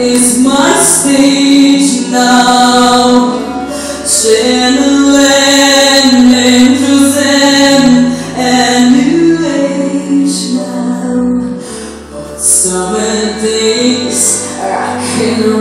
is my stage now. Channel and angels and a new age now. But so days, things I can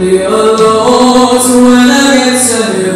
ليرى ولا يتسلم